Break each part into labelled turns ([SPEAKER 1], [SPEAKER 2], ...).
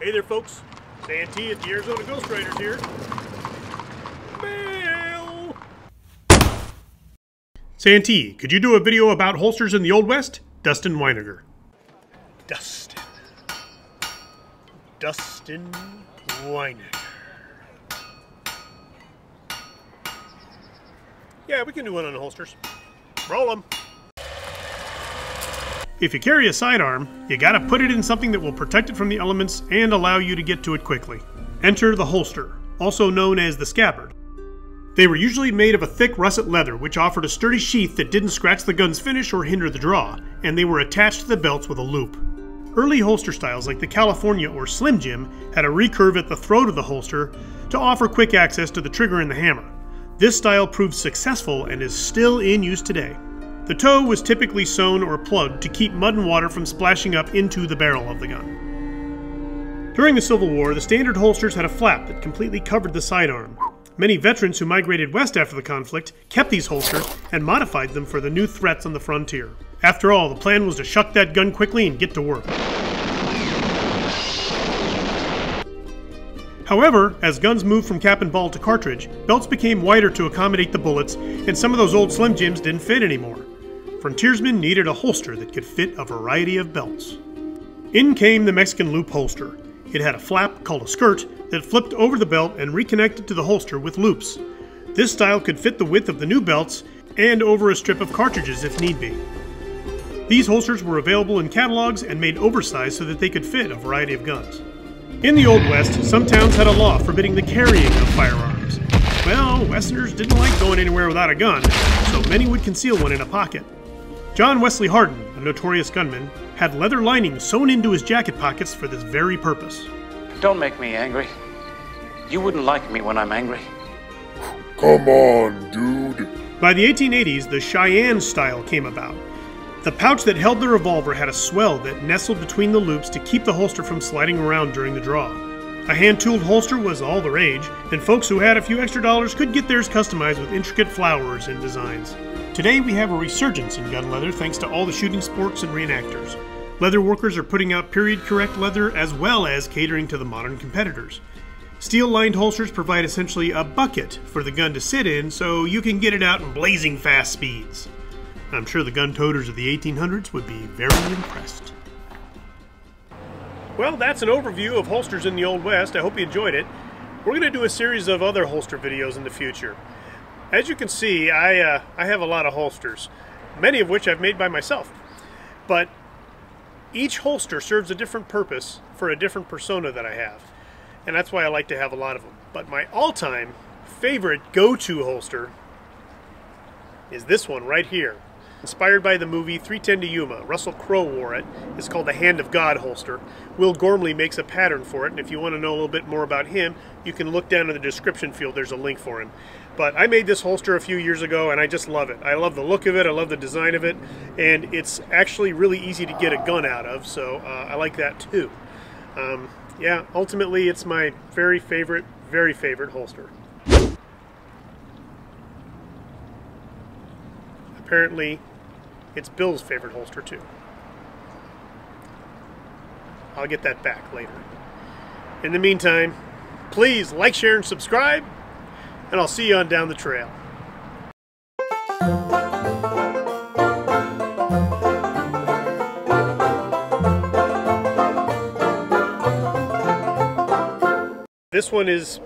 [SPEAKER 1] Hey there, folks. Santee at the Arizona Ghost Riders here. Mail! Santee, could you do a video about holsters in the Old West? Dustin Winegar. Dustin. Dustin Winegar. Yeah, we can do one on the holsters. Roll them. If you carry a sidearm, you gotta put it in something that will protect it from the elements and allow you to get to it quickly. Enter the holster, also known as the scabbard. They were usually made of a thick russet leather, which offered a sturdy sheath that didn't scratch the gun's finish or hinder the draw, and they were attached to the belts with a loop. Early holster styles like the California or Slim Jim had a recurve at the throat of the holster to offer quick access to the trigger and the hammer. This style proved successful and is still in use today. The toe was typically sewn or plugged to keep mud and water from splashing up into the barrel of the gun. During the Civil War, the standard holsters had a flap that completely covered the sidearm. Many veterans who migrated west after the conflict kept these holsters and modified them for the new threats on the frontier. After all, the plan was to shuck that gun quickly and get to work. However, as guns moved from cap and ball to cartridge, belts became wider to accommodate the bullets, and some of those old Slim Jims didn't fit anymore. Frontiersmen needed a holster that could fit a variety of belts. In came the Mexican loop holster. It had a flap, called a skirt, that flipped over the belt and reconnected to the holster with loops. This style could fit the width of the new belts and over a strip of cartridges if need be. These holsters were available in catalogs and made oversized so that they could fit a variety of guns. In the Old West, some towns had a law forbidding the carrying of firearms. Well, Westerners didn't like going anywhere without a gun, so many would conceal one in a pocket. John Wesley Hardin, a notorious gunman, had leather linings sewn into his jacket pockets for this very purpose.
[SPEAKER 2] Don't make me angry. You wouldn't like me when I'm angry.
[SPEAKER 3] Come on, dude.
[SPEAKER 1] By the 1880s, the Cheyenne style came about. The pouch that held the revolver had a swell that nestled between the loops to keep the holster from sliding around during the draw. A hand tooled holster was all the rage, and folks who had a few extra dollars could get theirs customized with intricate flowers and designs. Today we have a resurgence in gun leather thanks to all the shooting sports and reenactors. Leather workers are putting out period correct leather as well as catering to the modern competitors. Steel lined holsters provide essentially a bucket for the gun to sit in so you can get it out in blazing fast speeds. I'm sure the gun toters of the 1800s would be very impressed. Well, that's an overview of holsters in the Old West. I hope you enjoyed it. We're going to do a series of other holster videos in the future. As you can see, I, uh, I have a lot of holsters, many of which I've made by myself. But each holster serves a different purpose for a different persona that I have. And that's why I like to have a lot of them. But my all-time favorite go-to holster is this one right here. Inspired by the movie 310 to Yuma, Russell Crowe wore it. It's called the Hand of God holster. Will Ghormley makes a pattern for it, and if you want to know a little bit more about him, you can look down in the description field. There's a link for him. But I made this holster a few years ago, and I just love it. I love the look of it, I love the design of it, and it's actually really easy to get a gun out of, so uh, I like that too. Um, yeah, ultimately, it's my very favorite, very favorite holster. Apparently, it's Bill's favorite holster too. I'll get that back later. In the meantime, please like, share, and subscribe, and I'll see you on down the trail. This one is,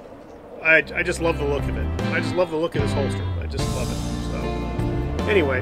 [SPEAKER 1] I, I just love the look of it. I just love the look of this holster. I just love it. Anyway,